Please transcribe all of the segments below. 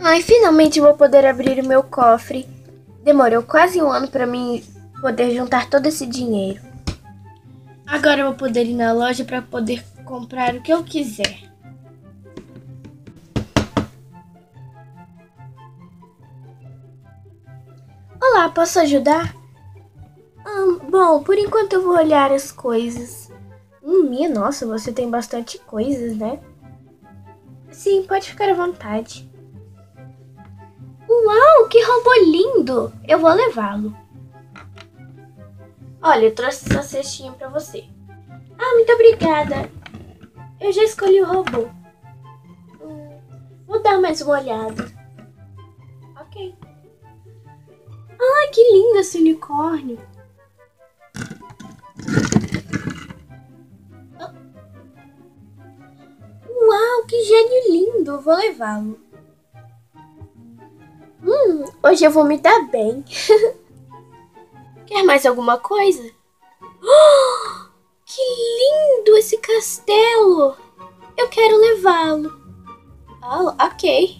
Ai, finalmente vou poder abrir o meu cofre. Demorou quase um ano para mim poder juntar todo esse dinheiro. Agora eu vou poder ir na loja para poder comprar o que eu quiser. Olá, posso ajudar? Bom, por enquanto eu vou olhar as coisas. Hum, minha nossa, você tem bastante coisas, né? Sim, pode ficar à vontade. Que robô lindo! Eu vou levá-lo. Olha, eu trouxe essa cestinha pra você. Ah, muito obrigada. Eu já escolhi o robô. Hum, vou dar mais uma olhada. Ok. Ah, que lindo esse unicórnio. Uau, que gênio lindo! Vou levá-lo. Hoje eu vou me dar bem. Quer mais alguma coisa? Oh, que lindo esse castelo! Eu quero levá-lo. Oh, ok.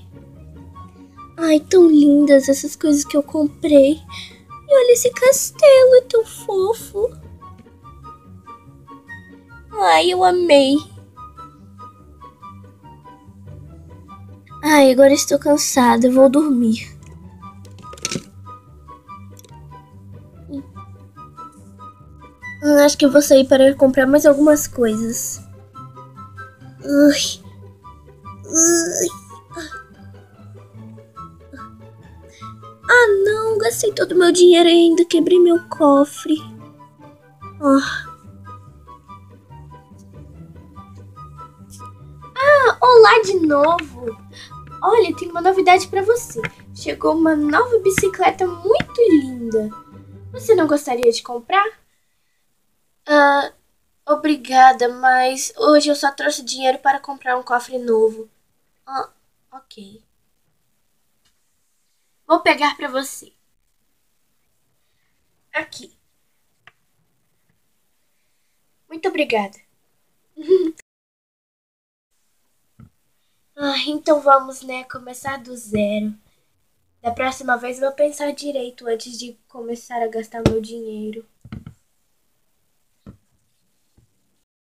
Ai, tão lindas essas coisas que eu comprei. E olha esse castelo, é tão fofo. Ai, eu amei. Ai, agora estou cansada, vou dormir. Hum, acho que vou sair para comprar mais algumas coisas. Ui. Ui. Ah, não, gastei todo o meu dinheiro ainda, quebrei meu cofre. Oh. Ah, olá de novo. Olha, tem uma novidade para você. Chegou uma nova bicicleta muito linda. Você não gostaria de comprar? Ah, obrigada, mas hoje eu só trouxe dinheiro para comprar um cofre novo. Ah, ok. Vou pegar para você. Aqui. Muito obrigada. ah, então vamos, né, começar do zero. Da próxima vez vou pensar direito antes de começar a gastar meu dinheiro.